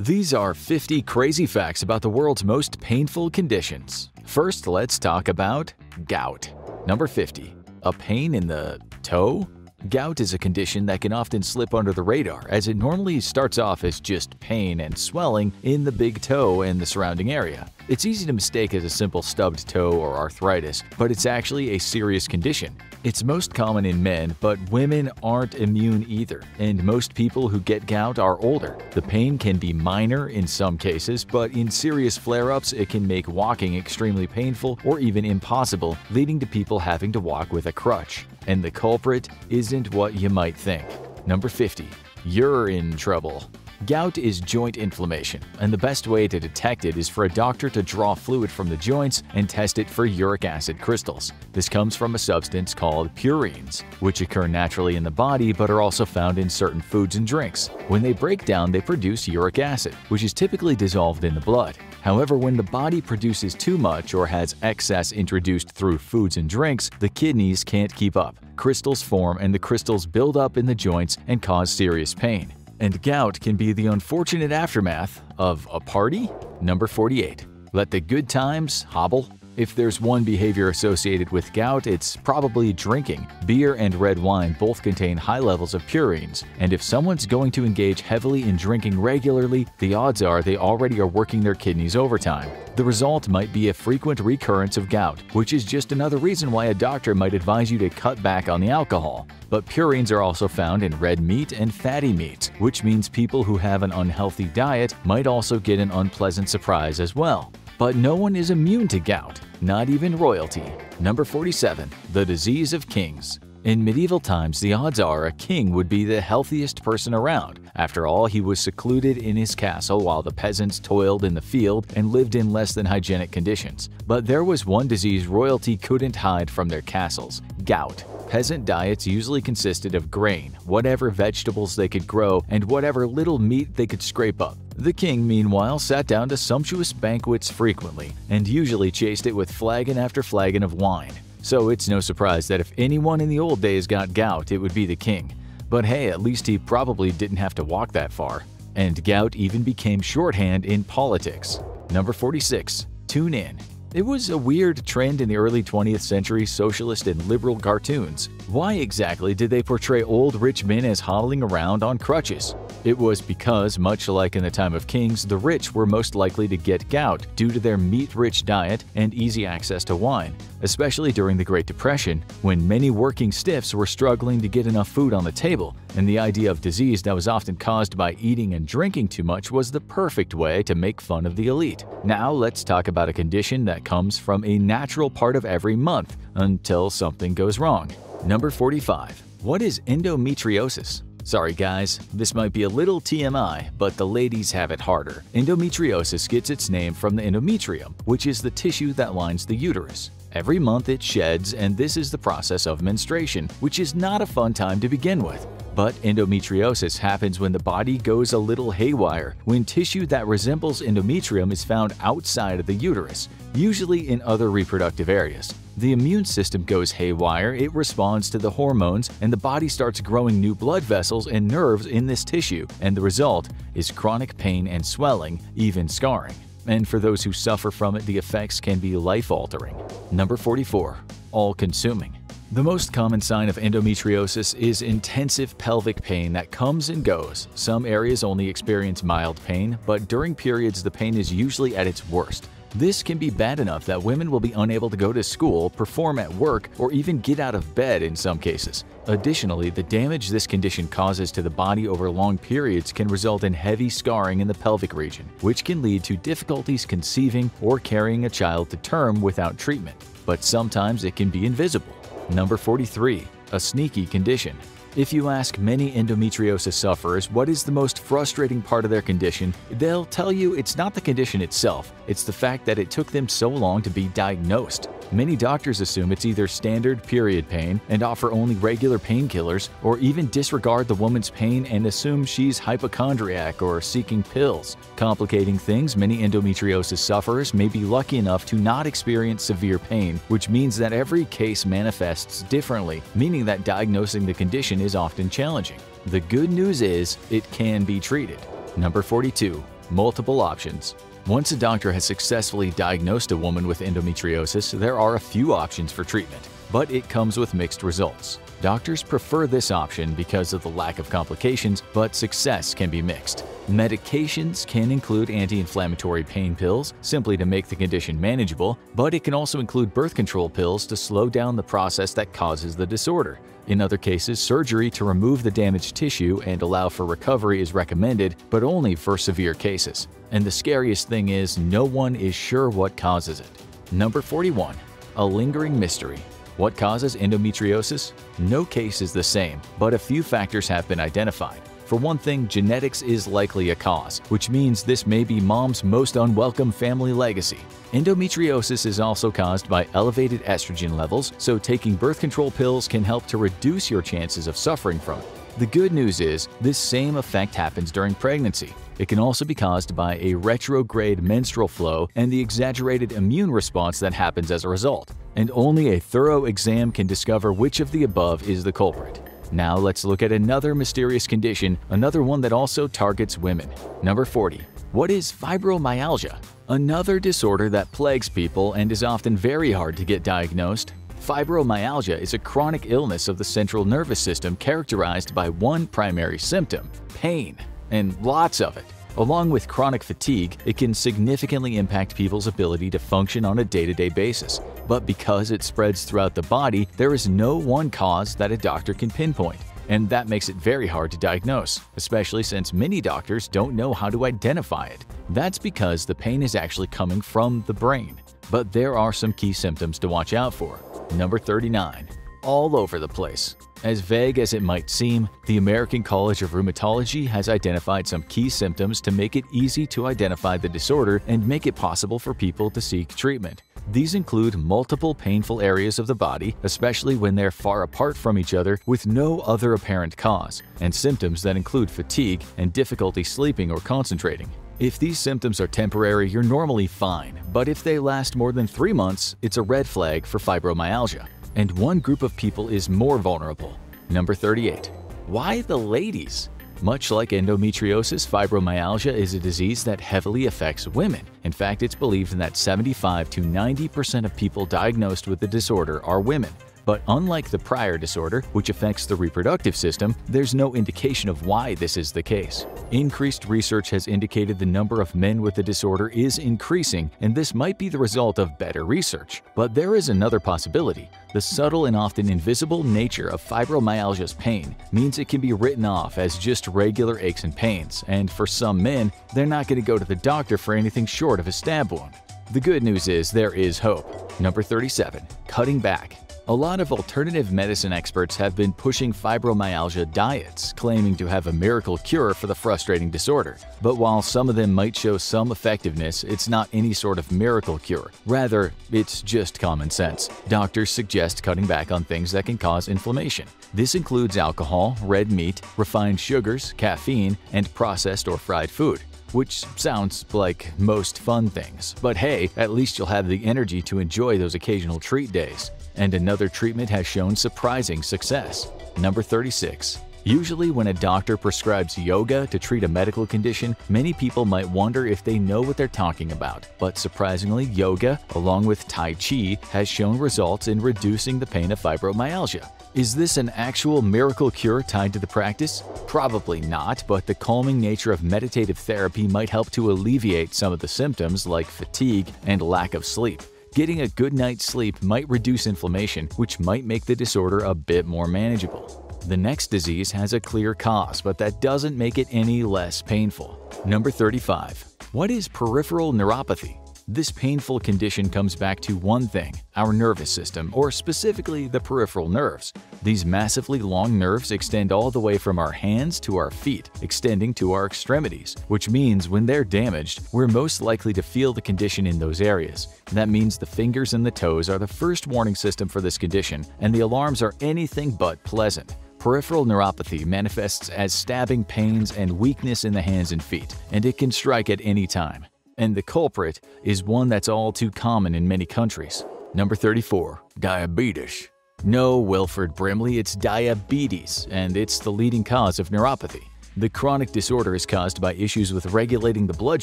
These are 50 crazy facts about the world's most painful conditions. First, let's talk about gout. Number 50. A pain in the toe? Gout is a condition that can often slip under the radar as it normally starts off as just pain and swelling in the big toe and the surrounding area. It's easy to mistake as a simple stubbed toe or arthritis, but it's actually a serious condition. It's most common in men, but women aren't immune either, and most people who get gout are older. The pain can be minor in some cases, but in serious flare-ups it can make walking extremely painful or even impossible, leading to people having to walk with a crutch. And the culprit isn't what you might think. Number 50. You're in trouble. Gout is joint inflammation, and the best way to detect it is for a doctor to draw fluid from the joints and test it for uric acid crystals. This comes from a substance called purines, which occur naturally in the body but are also found in certain foods and drinks. When they break down, they produce uric acid, which is typically dissolved in the blood. However, when the body produces too much or has excess introduced through foods and drinks, the kidneys can't keep up. Crystals form and the crystals build up in the joints and cause serious pain and gout can be the unfortunate aftermath of a party? Number 48. Let the good times hobble. If there's one behavior associated with gout, it's probably drinking. Beer and red wine both contain high levels of purines, and if someone's going to engage heavily in drinking regularly, the odds are they already are working their kidneys overtime. The result might be a frequent recurrence of gout, which is just another reason why a doctor might advise you to cut back on the alcohol. But purines are also found in red meat and fatty meats, which means people who have an unhealthy diet might also get an unpleasant surprise as well. But no one is immune to gout, not even royalty. Number 47. The Disease of Kings in medieval times, the odds are a king would be the healthiest person around. After all, he was secluded in his castle while the peasants toiled in the field and lived in less than hygienic conditions. But there was one disease royalty couldn't hide from their castles – gout. Peasant diets usually consisted of grain, whatever vegetables they could grow, and whatever little meat they could scrape up. The king, meanwhile, sat down to sumptuous banquets frequently, and usually chased it with flagon after flagon of wine. So it's no surprise that if anyone in the old days got gout, it would be the king. But hey, at least he probably didn't have to walk that far. And gout even became shorthand in politics. Number 46. Tune in. It was a weird trend in the early 20th century socialist and liberal cartoons. Why exactly did they portray old rich men as hobbling around on crutches? It was because, much like in the time of kings, the rich were most likely to get gout due to their meat-rich diet and easy access to wine, especially during the Great Depression, when many working stiffs were struggling to get enough food on the table, and the idea of disease that was often caused by eating and drinking too much was the perfect way to make fun of the elite. Now let's talk about a condition that comes from a natural part of every month until something goes wrong. Number 45. What is endometriosis? Sorry guys, this might be a little TMI, but the ladies have it harder. Endometriosis gets its name from the endometrium, which is the tissue that lines the uterus. Every month it sheds and this is the process of menstruation, which is not a fun time to begin with. But endometriosis happens when the body goes a little haywire, when tissue that resembles endometrium is found outside of the uterus, usually in other reproductive areas. The immune system goes haywire, it responds to the hormones, and the body starts growing new blood vessels and nerves in this tissue, and the result is chronic pain and swelling, even scarring. And for those who suffer from it, the effects can be life-altering. Number 44. All-consuming. The most common sign of endometriosis is intensive pelvic pain that comes and goes. Some areas only experience mild pain, but during periods the pain is usually at its worst. This can be bad enough that women will be unable to go to school, perform at work, or even get out of bed in some cases. Additionally, the damage this condition causes to the body over long periods can result in heavy scarring in the pelvic region, which can lead to difficulties conceiving or carrying a child to term without treatment. But sometimes it can be invisible. Number 43. A sneaky condition. If you ask many endometriosis sufferers what is the most frustrating part of their condition, they'll tell you it's not the condition itself, it's the fact that it took them so long to be diagnosed. Many doctors assume it's either standard period pain and offer only regular painkillers, or even disregard the woman's pain and assume she's hypochondriac or seeking pills. Complicating things, many endometriosis sufferers may be lucky enough to not experience severe pain, which means that every case manifests differently, meaning that diagnosing the condition is often challenging. The good news is, it can be treated. Number 42. multiple options. Once a doctor has successfully diagnosed a woman with endometriosis, there are a few options for treatment, but it comes with mixed results. Doctors prefer this option because of the lack of complications, but success can be mixed. Medications can include anti-inflammatory pain pills simply to make the condition manageable, but it can also include birth control pills to slow down the process that causes the disorder. In other cases, surgery to remove the damaged tissue and allow for recovery is recommended, but only for severe cases. And the scariest thing is, no one is sure what causes it. Number 41. A lingering mystery. What causes endometriosis? No case is the same, but a few factors have been identified. For one thing, genetics is likely a cause, which means this may be mom's most unwelcome family legacy. Endometriosis is also caused by elevated estrogen levels, so taking birth control pills can help to reduce your chances of suffering from it. The good news is, this same effect happens during pregnancy. It can also be caused by a retrograde menstrual flow and the exaggerated immune response that happens as a result. And only a thorough exam can discover which of the above is the culprit. Now let's look at another mysterious condition, another one that also targets women. Number 40. What is fibromyalgia? Another disorder that plagues people and is often very hard to get diagnosed. Fibromyalgia is a chronic illness of the central nervous system characterized by one primary symptom – pain, and lots of it. Along with chronic fatigue, it can significantly impact people's ability to function on a day-to-day -day basis. But because it spreads throughout the body, there is no one cause that a doctor can pinpoint. And that makes it very hard to diagnose, especially since many doctors don't know how to identify it. That's because the pain is actually coming from the brain. But there are some key symptoms to watch out for. Number 39. All over the place. As vague as it might seem, the American College of Rheumatology has identified some key symptoms to make it easy to identify the disorder and make it possible for people to seek treatment. These include multiple painful areas of the body, especially when they're far apart from each other with no other apparent cause, and symptoms that include fatigue and difficulty sleeping or concentrating. If these symptoms are temporary, you're normally fine, but if they last more than three months, it's a red flag for fibromyalgia and one group of people is more vulnerable. Number 38. Why the ladies? Much like endometriosis, fibromyalgia is a disease that heavily affects women. In fact, it's believed that 75 to 90% of people diagnosed with the disorder are women. But unlike the prior disorder, which affects the reproductive system, there's no indication of why this is the case. Increased research has indicated the number of men with the disorder is increasing, and this might be the result of better research. But there is another possibility. The subtle and often invisible nature of fibromyalgia's pain means it can be written off as just regular aches and pains, and for some men, they're not going to go to the doctor for anything short of a stab wound. The good news is there is hope. Number 37. Cutting back. A lot of alternative medicine experts have been pushing fibromyalgia diets, claiming to have a miracle cure for the frustrating disorder. But while some of them might show some effectiveness, it's not any sort of miracle cure. Rather, it's just common sense. Doctors suggest cutting back on things that can cause inflammation. This includes alcohol, red meat, refined sugars, caffeine, and processed or fried food which sounds like most fun things. But hey, at least you'll have the energy to enjoy those occasional treat days and another treatment has shown surprising success. Number 36. Usually when a doctor prescribes yoga to treat a medical condition, many people might wonder if they know what they're talking about. But surprisingly, yoga, along with Tai Chi, has shown results in reducing the pain of fibromyalgia. Is this an actual miracle cure tied to the practice? Probably not, but the calming nature of meditative therapy might help to alleviate some of the symptoms like fatigue and lack of sleep. Getting a good night's sleep might reduce inflammation, which might make the disorder a bit more manageable. The next disease has a clear cause, but that doesn't make it any less painful. Number 35. What is peripheral neuropathy? This painful condition comes back to one thing, our nervous system, or specifically the peripheral nerves. These massively long nerves extend all the way from our hands to our feet, extending to our extremities, which means when they're damaged, we're most likely to feel the condition in those areas. That means the fingers and the toes are the first warning system for this condition, and the alarms are anything but pleasant. Peripheral neuropathy manifests as stabbing pains and weakness in the hands and feet, and it can strike at any time and the culprit is one that's all too common in many countries. Number 34. Diabetes No, Wilford Brimley, it's diabetes, and it's the leading cause of neuropathy. The chronic disorder is caused by issues with regulating the blood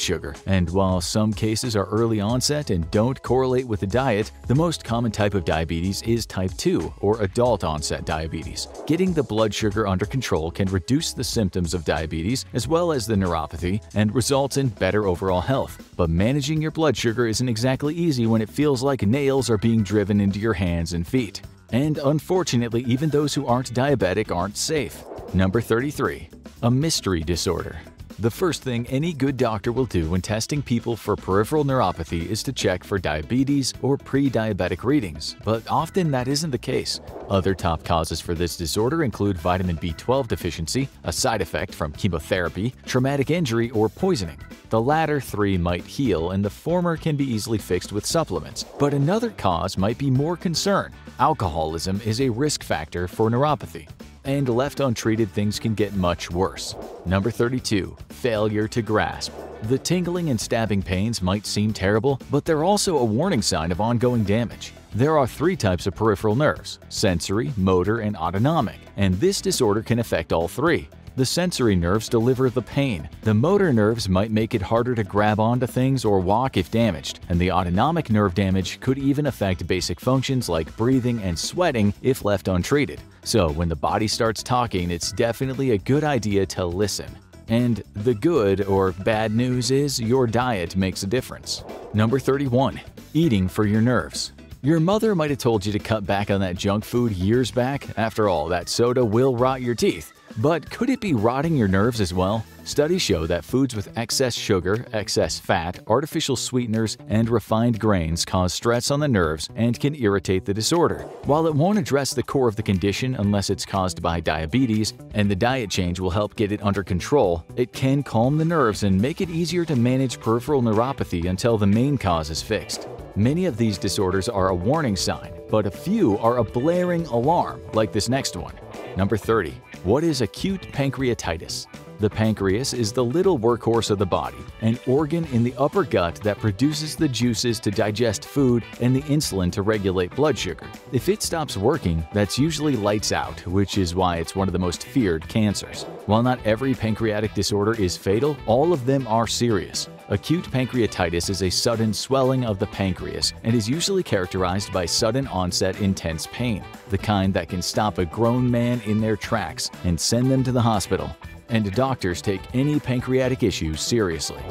sugar, and while some cases are early onset and don't correlate with the diet, the most common type of diabetes is type 2 or adult onset diabetes. Getting the blood sugar under control can reduce the symptoms of diabetes as well as the neuropathy and results in better overall health. But managing your blood sugar isn't exactly easy when it feels like nails are being driven into your hands and feet. And unfortunately, even those who aren't diabetic aren't safe. Number 33. A mystery disorder. The first thing any good doctor will do when testing people for peripheral neuropathy is to check for diabetes or pre-diabetic readings, but often that isn't the case. Other top causes for this disorder include vitamin B12 deficiency, a side effect from chemotherapy, traumatic injury, or poisoning. The latter three might heal and the former can be easily fixed with supplements, but another cause might be more concern. Alcoholism is a risk factor for neuropathy and left untreated things can get much worse. Number 32. Failure to grasp. The tingling and stabbing pains might seem terrible, but they're also a warning sign of ongoing damage. There are three types of peripheral nerves – sensory, motor, and autonomic, and this disorder can affect all three. The sensory nerves deliver the pain. The motor nerves might make it harder to grab onto things or walk if damaged, and the autonomic nerve damage could even affect basic functions like breathing and sweating if left untreated. So when the body starts talking, it's definitely a good idea to listen. And the good or bad news is your diet makes a difference. Number 31. Eating for your nerves. Your mother might have told you to cut back on that junk food years back. After all, that soda will rot your teeth. But could it be rotting your nerves as well? Studies show that foods with excess sugar, excess fat, artificial sweeteners, and refined grains cause stress on the nerves and can irritate the disorder. While it won't address the core of the condition unless it's caused by diabetes, and the diet change will help get it under control, it can calm the nerves and make it easier to manage peripheral neuropathy until the main cause is fixed. Many of these disorders are a warning sign, but a few are a blaring alarm, like this next one. Number 30. What is acute pancreatitis? The pancreas is the little workhorse of the body, an organ in the upper gut that produces the juices to digest food and the insulin to regulate blood sugar. If it stops working, that's usually lights out, which is why it's one of the most feared cancers. While not every pancreatic disorder is fatal, all of them are serious. Acute pancreatitis is a sudden swelling of the pancreas and is usually characterized by sudden onset intense pain, the kind that can stop a grown man in their tracks and send them to the hospital. And doctors take any pancreatic issues seriously.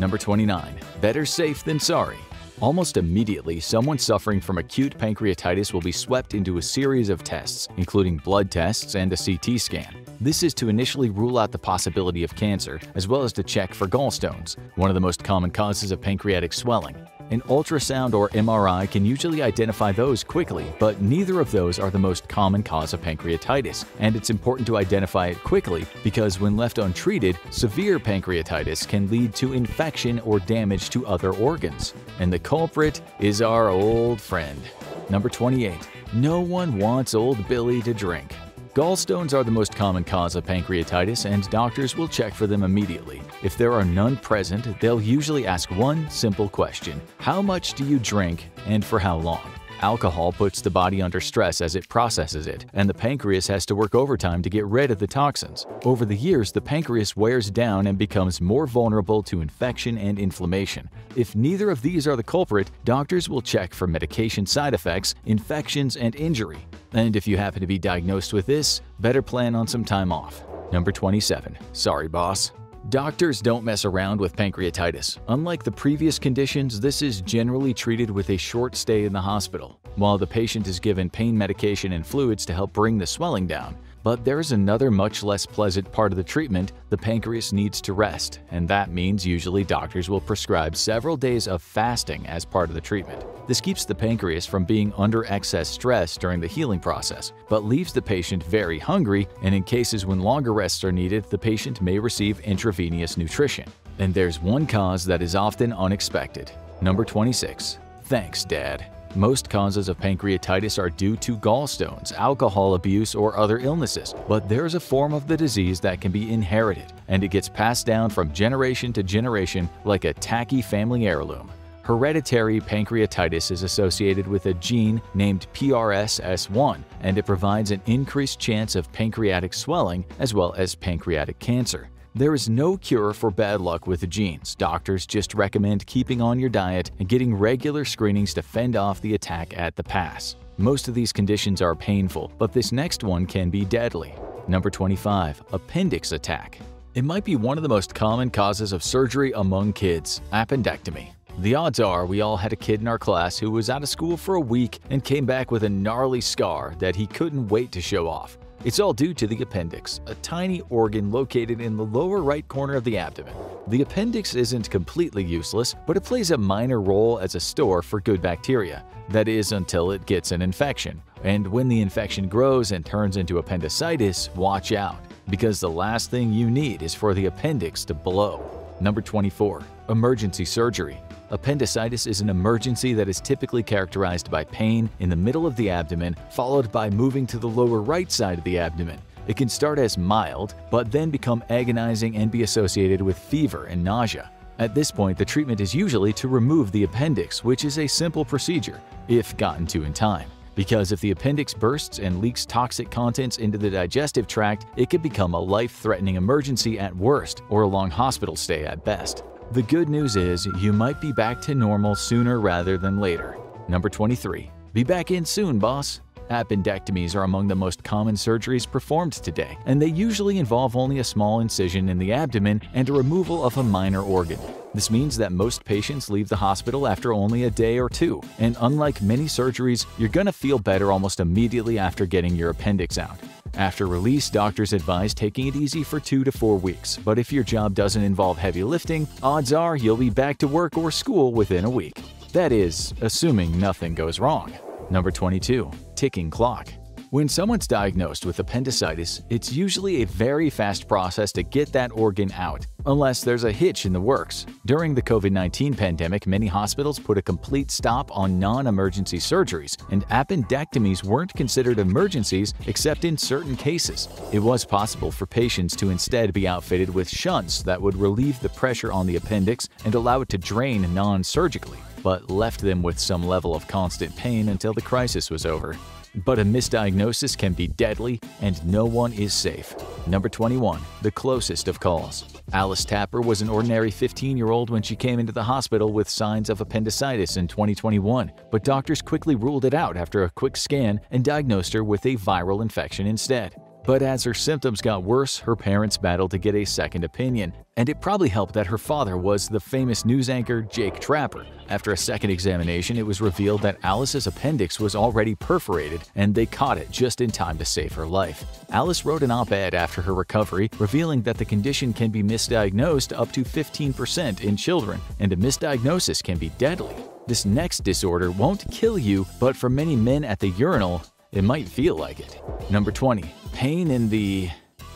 Number 29. Better safe than sorry. Almost immediately, someone suffering from acute pancreatitis will be swept into a series of tests, including blood tests and a CT scan. This is to initially rule out the possibility of cancer, as well as to check for gallstones, one of the most common causes of pancreatic swelling. An ultrasound or MRI can usually identify those quickly, but neither of those are the most common cause of pancreatitis, and it's important to identify it quickly because when left untreated, severe pancreatitis can lead to infection or damage to other organs. And the culprit is our old friend. Number 28. No one wants old Billy to drink. Gallstones are the most common cause of pancreatitis and doctors will check for them immediately. If there are none present, they'll usually ask one simple question, how much do you drink and for how long? Alcohol puts the body under stress as it processes it, and the pancreas has to work overtime to get rid of the toxins. Over the years, the pancreas wears down and becomes more vulnerable to infection and inflammation. If neither of these are the culprit, doctors will check for medication side effects, infections, and injury. And if you happen to be diagnosed with this, better plan on some time off. Number 27. Sorry, boss. Doctors don't mess around with pancreatitis. Unlike the previous conditions, this is generally treated with a short stay in the hospital, while the patient is given pain medication and fluids to help bring the swelling down. But there's another much less pleasant part of the treatment the pancreas needs to rest, and that means usually doctors will prescribe several days of fasting as part of the treatment. This keeps the pancreas from being under excess stress during the healing process, but leaves the patient very hungry, and in cases when longer rests are needed, the patient may receive intravenous nutrition. And there's one cause that is often unexpected. Number 26. Thanks, Dad. Most causes of pancreatitis are due to gallstones, alcohol abuse, or other illnesses, but there's a form of the disease that can be inherited, and it gets passed down from generation to generation like a tacky family heirloom. Hereditary pancreatitis is associated with a gene named PRSS1, and it provides an increased chance of pancreatic swelling as well as pancreatic cancer. There is no cure for bad luck with the genes. Doctors just recommend keeping on your diet and getting regular screenings to fend off the attack at the pass. Most of these conditions are painful, but this next one can be deadly. Number 25. Appendix attack. It might be one of the most common causes of surgery among kids, appendectomy. The odds are we all had a kid in our class who was out of school for a week and came back with a gnarly scar that he couldn't wait to show off. It's all due to the appendix, a tiny organ located in the lower right corner of the abdomen. The appendix isn't completely useless, but it plays a minor role as a store for good bacteria. That is until it gets an infection. And when the infection grows and turns into appendicitis, watch out, because the last thing you need is for the appendix to blow. Number 24. Emergency surgery. Appendicitis is an emergency that is typically characterized by pain in the middle of the abdomen, followed by moving to the lower right side of the abdomen. It can start as mild, but then become agonizing and be associated with fever and nausea. At this point, the treatment is usually to remove the appendix, which is a simple procedure, if gotten to in time. Because if the appendix bursts and leaks toxic contents into the digestive tract, it could become a life-threatening emergency at worst or a long hospital stay at best. The good news is you might be back to normal sooner rather than later. Number 23. Be back in soon, boss. Appendectomies are among the most common surgeries performed today, and they usually involve only a small incision in the abdomen and a removal of a minor organ. This means that most patients leave the hospital after only a day or two, and unlike many surgeries, you're gonna feel better almost immediately after getting your appendix out. After release, doctors advise taking it easy for 2 to 4 weeks, but if your job doesn't involve heavy lifting, odds are you'll be back to work or school within a week. That is, assuming nothing goes wrong. Number 22. Ticking clock. When someone's diagnosed with appendicitis, it's usually a very fast process to get that organ out, unless there's a hitch in the works. During the COVID-19 pandemic, many hospitals put a complete stop on non-emergency surgeries, and appendectomies weren't considered emergencies except in certain cases. It was possible for patients to instead be outfitted with shunts that would relieve the pressure on the appendix and allow it to drain non-surgically, but left them with some level of constant pain until the crisis was over. But a misdiagnosis can be deadly, and no one is safe. Number 21. The closest of calls. Alice Tapper was an ordinary 15-year-old when she came into the hospital with signs of appendicitis in 2021, but doctors quickly ruled it out after a quick scan and diagnosed her with a viral infection instead. But as her symptoms got worse, her parents battled to get a second opinion, and it probably helped that her father was the famous news anchor Jake Tapper. After a second examination, it was revealed that Alice's appendix was already perforated, and they caught it just in time to save her life. Alice wrote an op-ed after her recovery, revealing that the condition can be misdiagnosed up to 15% in children, and a misdiagnosis can be deadly. This next disorder won't kill you, but for many men at the urinal, it might feel like it. Number 20. Pain in the…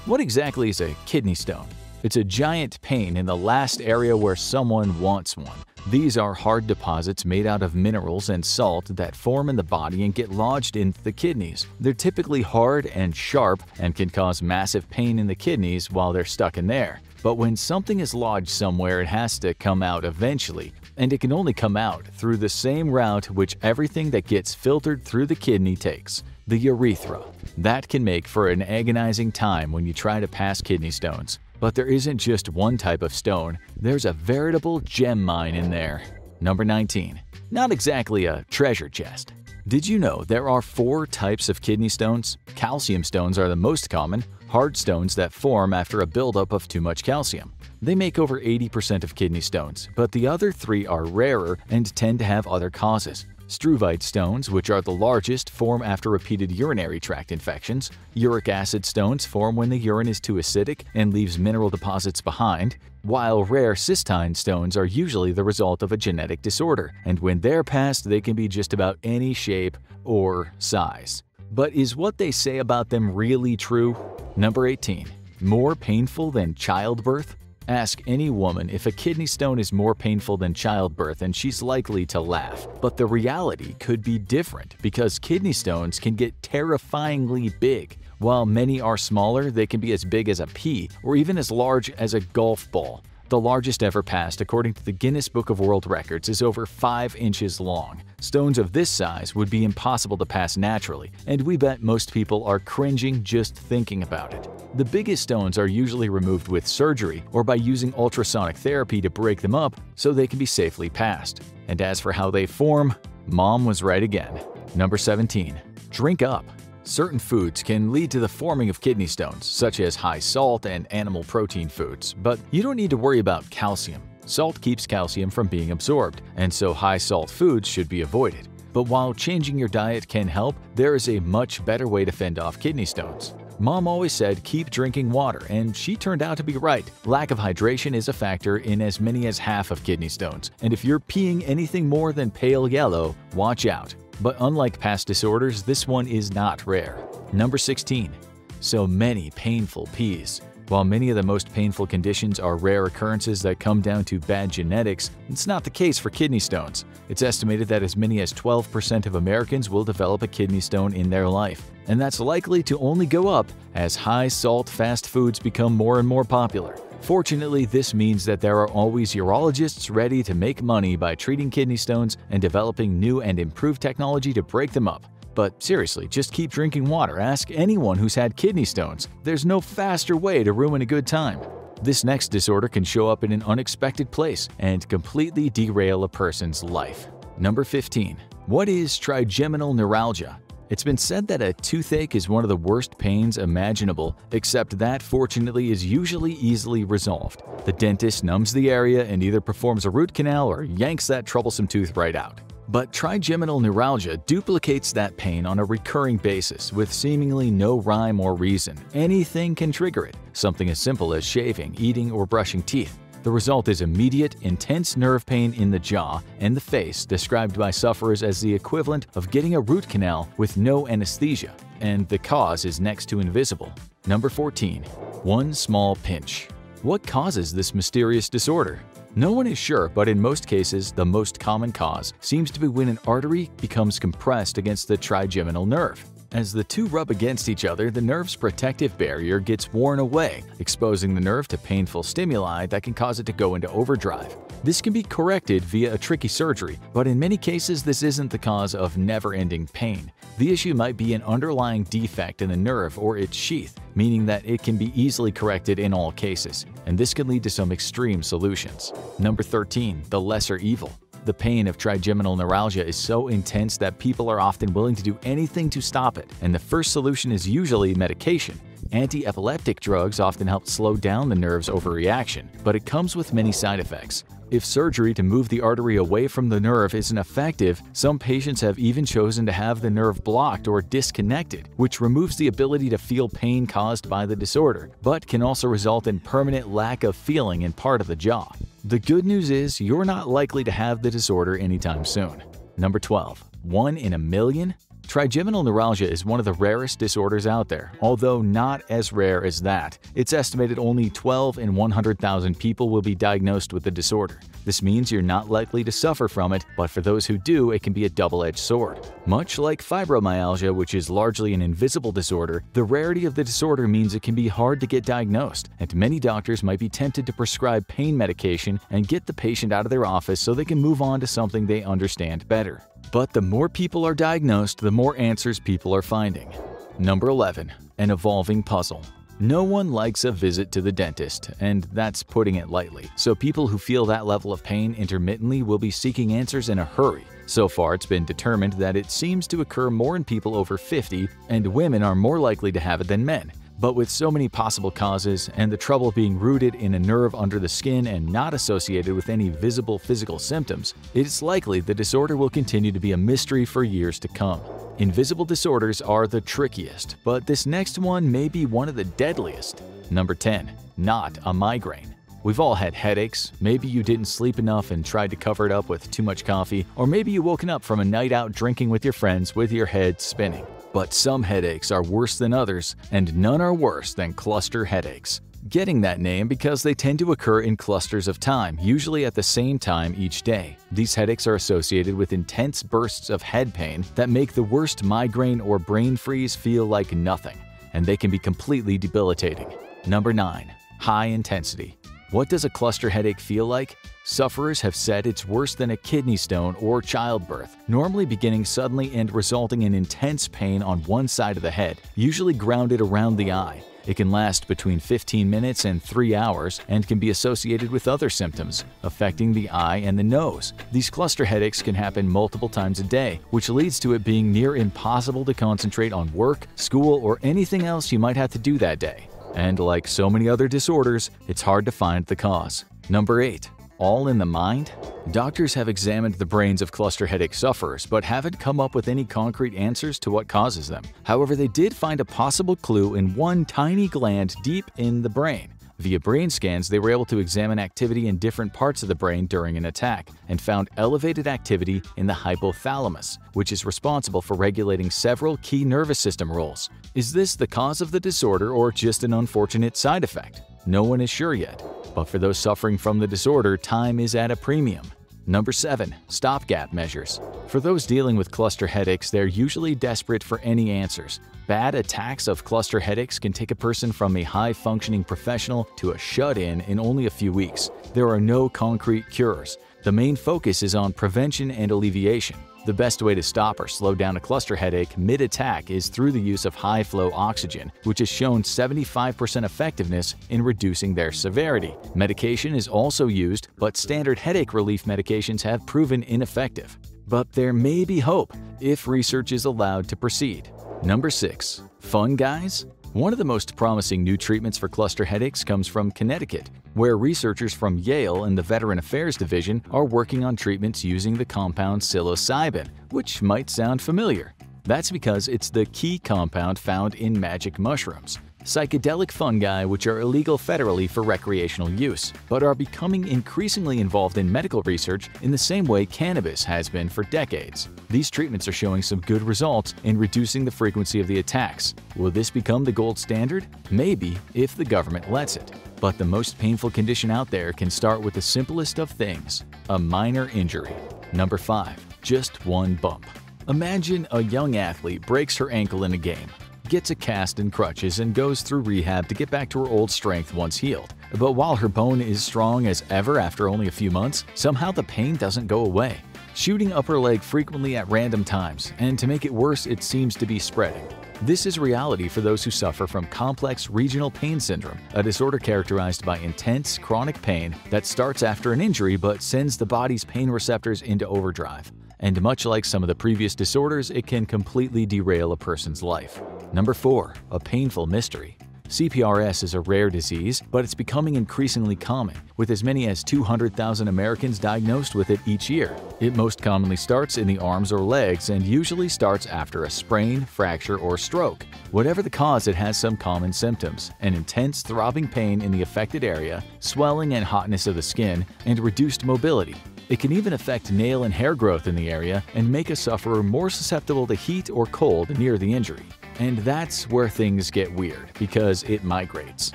What exactly is a kidney stone? It's a giant pain in the last area where someone wants one. These are hard deposits made out of minerals and salt that form in the body and get lodged in the kidneys. They're typically hard and sharp and can cause massive pain in the kidneys while they're stuck in there. But when something is lodged somewhere, it has to come out eventually, and it can only come out through the same route which everything that gets filtered through the kidney takes the urethra. That can make for an agonizing time when you try to pass kidney stones. But there isn't just one type of stone, there's a veritable gem mine in there. Number 19. Not exactly a treasure chest. Did you know there are four types of kidney stones? Calcium stones are the most common, hard stones that form after a buildup of too much calcium. They make over 80% of kidney stones, but the other three are rarer and tend to have other causes. Struvite stones, which are the largest, form after repeated urinary tract infections. Uric acid stones form when the urine is too acidic and leaves mineral deposits behind, while rare cystine stones are usually the result of a genetic disorder, and when they're passed, they can be just about any shape or size. But is what they say about them really true? Number 18. More painful than childbirth? Ask any woman if a kidney stone is more painful than childbirth and she's likely to laugh. But the reality could be different because kidney stones can get terrifyingly big. While many are smaller, they can be as big as a pea or even as large as a golf ball. The largest ever passed according to the Guinness Book of World Records is over 5 inches long. Stones of this size would be impossible to pass naturally, and we bet most people are cringing just thinking about it. The biggest stones are usually removed with surgery or by using ultrasonic therapy to break them up so they can be safely passed. And as for how they form, mom was right again. Number 17. Drink up. Certain foods can lead to the forming of kidney stones, such as high salt and animal protein foods, but you don't need to worry about calcium. Salt keeps calcium from being absorbed, and so high salt foods should be avoided. But while changing your diet can help, there is a much better way to fend off kidney stones. Mom always said keep drinking water, and she turned out to be right. Lack of hydration is a factor in as many as half of kidney stones, and if you're peeing anything more than pale yellow, watch out. But unlike past disorders, this one is not rare. Number 16. So many painful pees. While many of the most painful conditions are rare occurrences that come down to bad genetics, it's not the case for kidney stones. It's estimated that as many as 12% of Americans will develop a kidney stone in their life, and that's likely to only go up as high-salt fast foods become more and more popular. Fortunately, this means that there are always urologists ready to make money by treating kidney stones and developing new and improved technology to break them up. But seriously, just keep drinking water. Ask anyone who's had kidney stones. There's no faster way to ruin a good time. This next disorder can show up in an unexpected place and completely derail a person's life. Number 15. What is trigeminal neuralgia? It's been said that a toothache is one of the worst pains imaginable, except that fortunately is usually easily resolved. The dentist numbs the area and either performs a root canal or yanks that troublesome tooth right out. But trigeminal neuralgia duplicates that pain on a recurring basis with seemingly no rhyme or reason. Anything can trigger it, something as simple as shaving, eating, or brushing teeth. The result is immediate, intense nerve pain in the jaw and the face, described by sufferers as the equivalent of getting a root canal with no anesthesia, and the cause is next to invisible. Number 14. One small pinch. What causes this mysterious disorder? No one is sure, but in most cases, the most common cause seems to be when an artery becomes compressed against the trigeminal nerve. As the two rub against each other, the nerve's protective barrier gets worn away, exposing the nerve to painful stimuli that can cause it to go into overdrive. This can be corrected via a tricky surgery, but in many cases this isn't the cause of never-ending pain. The issue might be an underlying defect in the nerve or its sheath, meaning that it can be easily corrected in all cases, and this can lead to some extreme solutions. Number 13. The lesser evil. The pain of trigeminal neuralgia is so intense that people are often willing to do anything to stop it, and the first solution is usually medication. Anti-epileptic drugs often help slow down the nerve's overreaction, but it comes with many side effects. If surgery to move the artery away from the nerve isn't effective, some patients have even chosen to have the nerve blocked or disconnected, which removes the ability to feel pain caused by the disorder, but can also result in permanent lack of feeling in part of the jaw. The good news is you're not likely to have the disorder anytime soon. Number 12. 1 in a million? Trigeminal neuralgia is one of the rarest disorders out there, although not as rare as that. It's estimated only 12 in 100,000 people will be diagnosed with the disorder. This means you're not likely to suffer from it, but for those who do, it can be a double-edged sword. Much like fibromyalgia, which is largely an invisible disorder, the rarity of the disorder means it can be hard to get diagnosed, and many doctors might be tempted to prescribe pain medication and get the patient out of their office so they can move on to something they understand better. But the more people are diagnosed, the more answers people are finding. Number 11. An evolving puzzle. No one likes a visit to the dentist, and that's putting it lightly. So people who feel that level of pain intermittently will be seeking answers in a hurry. So far, it's been determined that it seems to occur more in people over 50, and women are more likely to have it than men. But with so many possible causes and the trouble being rooted in a nerve under the skin and not associated with any visible physical symptoms, it's likely the disorder will continue to be a mystery for years to come. Invisible disorders are the trickiest, but this next one may be one of the deadliest. Number 10. Not a migraine. We've all had headaches. Maybe you didn't sleep enough and tried to cover it up with too much coffee, or maybe you woken up from a night out drinking with your friends with your head spinning. But some headaches are worse than others, and none are worse than cluster headaches. Getting that name because they tend to occur in clusters of time, usually at the same time each day. These headaches are associated with intense bursts of head pain that make the worst migraine or brain freeze feel like nothing, and they can be completely debilitating. Number 9. High intensity. What does a cluster headache feel like? Sufferers have said it's worse than a kidney stone or childbirth, normally beginning suddenly and resulting in intense pain on one side of the head, usually grounded around the eye. It can last between 15 minutes and 3 hours and can be associated with other symptoms, affecting the eye and the nose. These cluster headaches can happen multiple times a day, which leads to it being near impossible to concentrate on work, school, or anything else you might have to do that day. And like so many other disorders, it's hard to find the cause. Number 8 all in the mind? Doctors have examined the brains of cluster headache sufferers but haven't come up with any concrete answers to what causes them. However, they did find a possible clue in one tiny gland deep in the brain. Via brain scans, they were able to examine activity in different parts of the brain during an attack and found elevated activity in the hypothalamus, which is responsible for regulating several key nervous system roles. Is this the cause of the disorder or just an unfortunate side effect? No one is sure yet. But for those suffering from the disorder, time is at a premium. Number 7. Stopgap measures. For those dealing with cluster headaches, they're usually desperate for any answers. Bad attacks of cluster headaches can take a person from a high-functioning professional to a shut-in in only a few weeks. There are no concrete cures. The main focus is on prevention and alleviation. The best way to stop or slow down a cluster headache mid-attack is through the use of high-flow oxygen, which has shown 75% effectiveness in reducing their severity. Medication is also used, but standard headache relief medications have proven ineffective. But there may be hope if research is allowed to proceed. Number 6. Fun guys? One of the most promising new treatments for cluster headaches comes from Connecticut, where researchers from Yale and the Veteran Affairs Division are working on treatments using the compound psilocybin, which might sound familiar. That's because it's the key compound found in magic mushrooms psychedelic fungi which are illegal federally for recreational use, but are becoming increasingly involved in medical research in the same way cannabis has been for decades. These treatments are showing some good results in reducing the frequency of the attacks. Will this become the gold standard? Maybe, if the government lets it. But the most painful condition out there can start with the simplest of things, a minor injury. Number 5. Just one bump. Imagine a young athlete breaks her ankle in a game gets a cast and crutches and goes through rehab to get back to her old strength once healed. But while her bone is strong as ever after only a few months, somehow the pain doesn't go away. Shooting up her leg frequently at random times, and to make it worse, it seems to be spreading. This is reality for those who suffer from complex regional pain syndrome, a disorder characterized by intense, chronic pain that starts after an injury but sends the body's pain receptors into overdrive and much like some of the previous disorders, it can completely derail a person's life. Number 4. A painful mystery. CPRS is a rare disease, but it's becoming increasingly common, with as many as 200,000 Americans diagnosed with it each year. It most commonly starts in the arms or legs and usually starts after a sprain, fracture, or stroke. Whatever the cause, it has some common symptoms an intense throbbing pain in the affected area, swelling and hotness of the skin, and reduced mobility. It can even affect nail and hair growth in the area and make a sufferer more susceptible to heat or cold near the injury. And that's where things get weird because it migrates.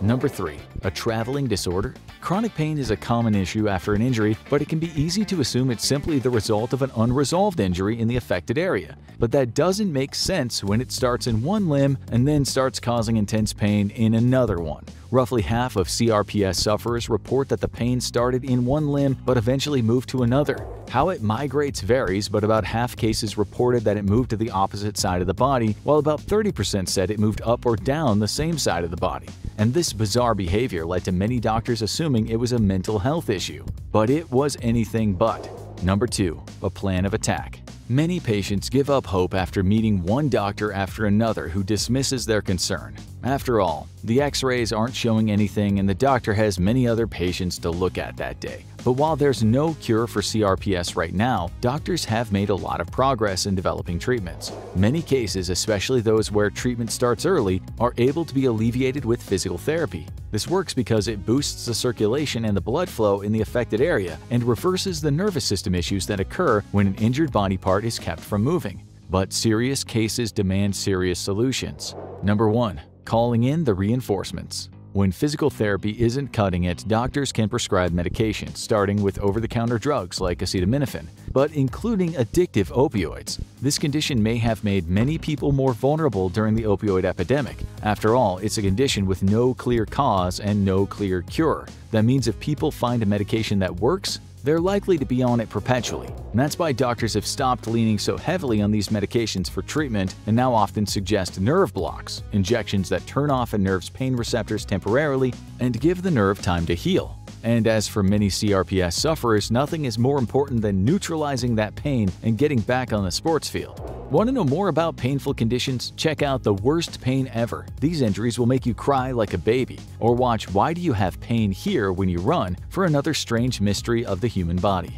Number 3. A traveling disorder? Chronic pain is a common issue after an injury, but it can be easy to assume it's simply the result of an unresolved injury in the affected area. But that doesn't make sense when it starts in one limb and then starts causing intense pain in another one. Roughly half of CRPS sufferers report that the pain started in one limb but eventually moved to another. How it migrates varies, but about half cases reported that it moved to the opposite side of the body, while about 30% said it moved up or down the same side of the body. And this bizarre behavior led to many doctors assuming it was a mental health issue. But it was anything but. Number 2. A plan of attack. Many patients give up hope after meeting one doctor after another who dismisses their concern. After all, the x-rays aren't showing anything and the doctor has many other patients to look at that day. But while there's no cure for CRPS right now, doctors have made a lot of progress in developing treatments. Many cases, especially those where treatment starts early, are able to be alleviated with physical therapy. This works because it boosts the circulation and the blood flow in the affected area and reverses the nervous system issues that occur when an injured body part is kept from moving. But serious cases demand serious solutions. Number 1 calling in the reinforcements. When physical therapy isn't cutting it, doctors can prescribe medications, starting with over-the-counter drugs like acetaminophen, but including addictive opioids. This condition may have made many people more vulnerable during the opioid epidemic. After all, it's a condition with no clear cause and no clear cure. That means if people find a medication that works, they're likely to be on it perpetually. And that's why doctors have stopped leaning so heavily on these medications for treatment and now often suggest nerve blocks, injections that turn off a nerve's pain receptors temporarily and give the nerve time to heal. And as for many CRPS sufferers, nothing is more important than neutralizing that pain and getting back on the sports field. Want to know more about painful conditions? Check out The Worst Pain Ever. These injuries will make you cry like a baby. Or watch Why Do You Have Pain Here When You Run for another strange mystery of the human body.